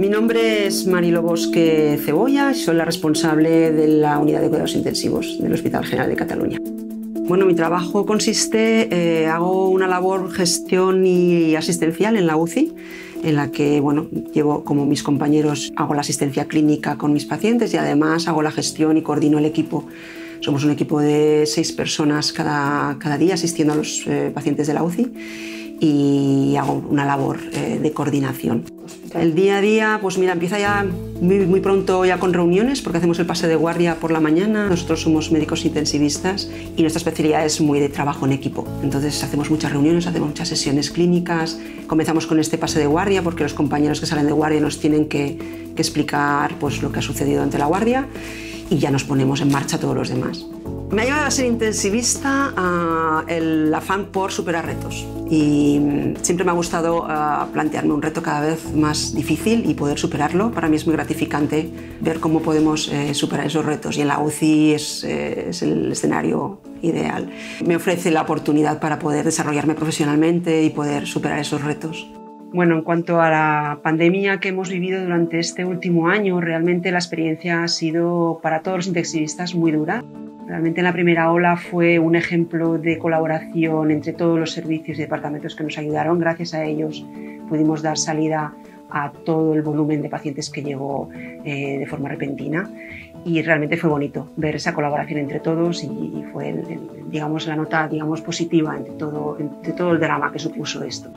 Mi nombre es Marilo Bosque Cebolla, soy la responsable de la unidad de cuidados intensivos del Hospital General de Cataluña. Bueno, mi trabajo consiste, eh, hago una labor gestión y asistencial en la UCI, en la que, bueno, llevo como mis compañeros, hago la asistencia clínica con mis pacientes y además hago la gestión y coordino el equipo. Somos un equipo de seis personas cada, cada día asistiendo a los eh, pacientes de la UCI y hago una labor eh, de coordinación. El día a día, pues mira, empieza ya muy, pronto ya con reuniones porque hacemos el pase de guardia por la mañana. Nosotros somos médicos intensivistas y nuestra especialidad es muy de trabajo en equipo. Entonces hacemos muchas reuniones, hacemos muchas sesiones clínicas. Comenzamos con este pase de guardia porque los compañeros que salen de guardia nos tienen que, que explicar pues, lo que ha sucedido ante la guardia y ya nos ponemos en marcha todos los demás. Me ha llevado a ser intensivista el afán por superar retos y mm, siempre me ha gustado ah, plantearme un reto cada vez más difícil y poder superarlo. Para mí es muy gratificante ver cómo podemos eh, superar esos retos y en la UCI es, eh, es el escenario ideal. Me ofrece la oportunidad para poder desarrollarme profesionalmente y poder superar esos retos. Bueno, en cuanto a la pandemia que hemos vivido durante este último año, realmente la experiencia ha sido para todos los intensivistas muy dura. Realmente en la primera ola fue un ejemplo de colaboración entre todos los servicios y departamentos que nos ayudaron. Gracias a ellos pudimos dar salida a todo el volumen de pacientes que llegó eh, de forma repentina y realmente fue bonito ver esa colaboración entre todos y, fue digamos la nota digamos positiva entre todo, entre todo el drama que supuso esto.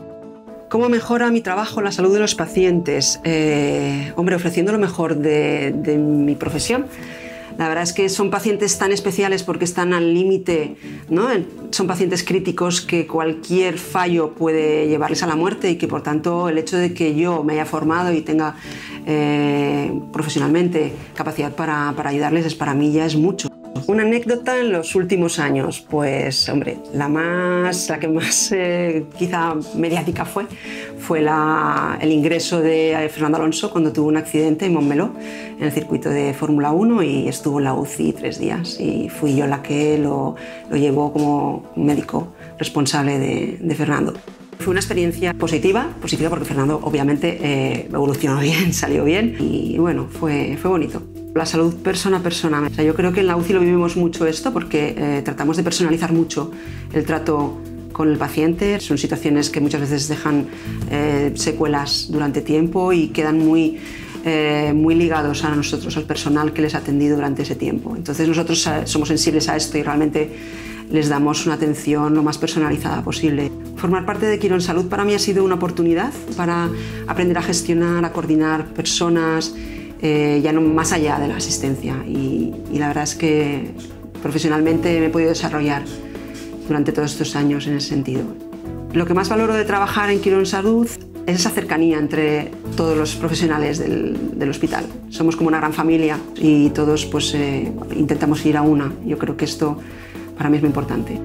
¿Cómo mejora mi trabajo la salud de los pacientes? Eh, hombre, ofreciendo lo mejor de, de mi profesión. La verdad es que son pacientes tan especiales porque están al límite, ¿no? son pacientes críticos que cualquier fallo puede llevarles a la muerte y que por tanto el hecho de que yo me haya formado y tenga eh, profesionalmente capacidad para, para ayudarles es para mí ya es mucho. Una anécdota en los últimos años, pues hombre, la más, la que más eh, quizá mediática fue, fue la, el ingreso de Fernando Alonso cuando tuvo un accidente en Montmeló, en el circuito de Fórmula 1 y estuvo en la UCI tres días y fui yo la que lo, lo llevó como médico responsable de, de Fernando. Fue una experiencia positiva, positiva porque Fernando obviamente eh, evolucionó bien, salió bien y bueno, fue, fue bonito. La salud persona a persona. O sea, yo creo que en la UCI lo vivimos mucho esto porque eh, tratamos de personalizar mucho el trato con el paciente. Son situaciones que muchas veces dejan eh, secuelas durante tiempo y quedan muy, eh, muy ligados a nosotros, al personal que les ha atendido durante ese tiempo. Entonces nosotros somos sensibles a esto y realmente les damos una atención lo más personalizada posible. Formar parte de Quirón Salud para mí ha sido una oportunidad para aprender a gestionar, a coordinar personas, eh, ya no más allá de la asistencia. Y, la verdad es que profesionalmente me he podido desarrollar durante todos estos años en ese sentido. Lo que más valoro de trabajar en Quirón Salud es esa cercanía entre todos los profesionales del, del hospital. Somos como una gran familia y todos pues, eh, intentamos ir a una. Yo creo que esto para mí es muy importante.